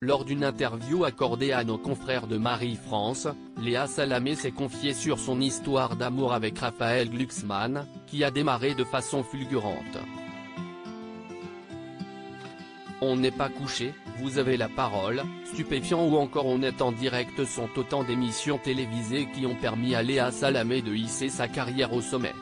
Lors d'une interview accordée à nos confrères de Marie-France, Léa Salamé s'est confiée sur son histoire d'amour avec Raphaël Glucksmann, qui a démarré de façon fulgurante. On n'est pas couché, vous avez la parole, stupéfiant ou encore on est en direct sont autant d'émissions télévisées qui ont permis à Léa Salamé de hisser sa carrière au sommet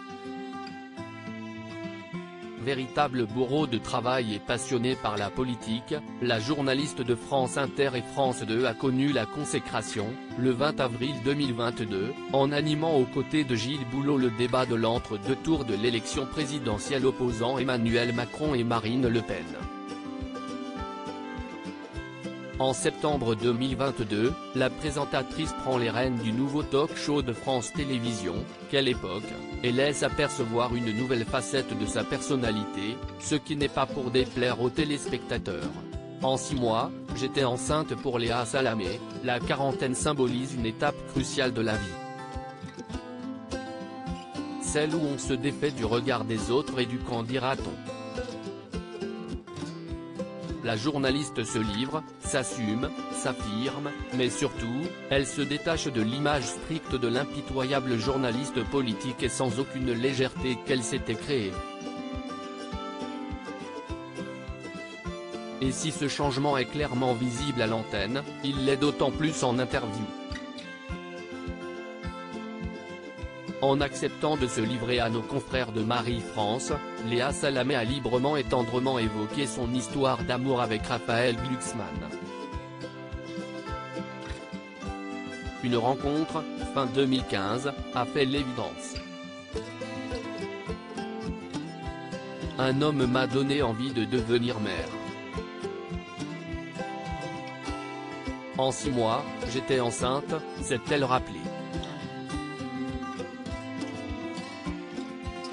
véritable bourreau de travail et passionné par la politique, la journaliste de France Inter et France 2 a connu la consécration, le 20 avril 2022, en animant aux côtés de Gilles Boulot le débat de l'entre-deux tours de l'élection présidentielle opposant Emmanuel Macron et Marine Le Pen. En septembre 2022, la présentatrice prend les rênes du nouveau talk show de France Télévisions, Quelle époque, et laisse apercevoir une nouvelle facette de sa personnalité, ce qui n'est pas pour déplaire aux téléspectateurs. En six mois, j'étais enceinte pour Léa Salamé, la quarantaine symbolise une étape cruciale de la vie. Celle où on se défait du regard des autres et du quand dira-t-on la journaliste se livre, s'assume, s'affirme, mais surtout, elle se détache de l'image stricte de l'impitoyable journaliste politique et sans aucune légèreté qu'elle s'était créée. Et si ce changement est clairement visible à l'antenne, il l'est d'autant plus en interview. En acceptant de se livrer à nos confrères de Marie-France, Léa Salamé a librement et tendrement évoqué son histoire d'amour avec Raphaël Glucksmann. Une rencontre, fin 2015, a fait l'évidence. Un homme m'a donné envie de devenir mère. En six mois, j'étais enceinte, s'est-elle rappelé.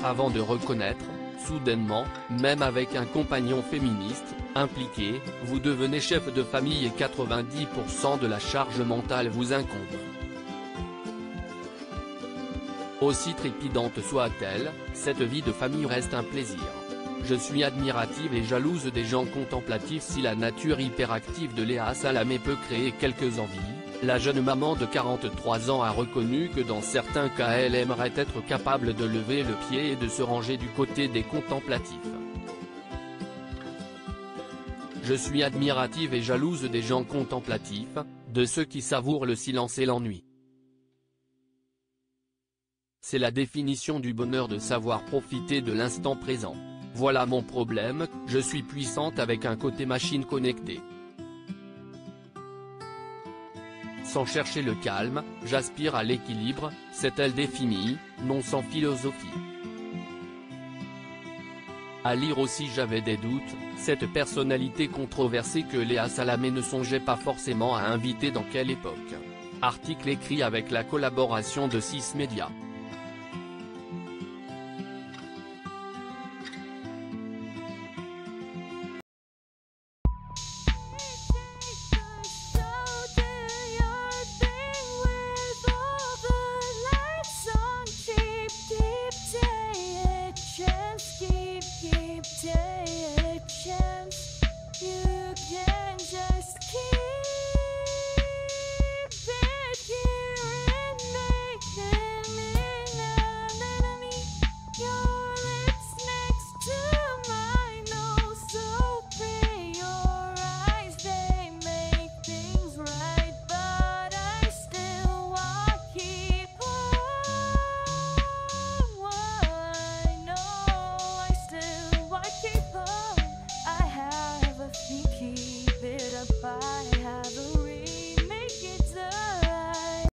Avant de reconnaître, soudainement, même avec un compagnon féministe, impliqué, vous devenez chef de famille et 90% de la charge mentale vous incombe. Aussi trépidante soit-elle, cette vie de famille reste un plaisir. Je suis admirative et jalouse des gens contemplatifs si la nature hyperactive de Léa Salamé peut créer quelques envies, la jeune maman de 43 ans a reconnu que dans certains cas elle aimerait être capable de lever le pied et de se ranger du côté des contemplatifs. Je suis admirative et jalouse des gens contemplatifs, de ceux qui savourent le silence et l'ennui. C'est la définition du bonheur de savoir profiter de l'instant présent. Voilà mon problème, je suis puissante avec un côté machine connectée. Sans chercher le calme, j'aspire à l'équilibre, c'est elle définie, non sans philosophie. À lire aussi j'avais des doutes, cette personnalité controversée que Léa Salamé ne songeait pas forcément à inviter dans quelle époque. Article écrit avec la collaboration de 6 médias.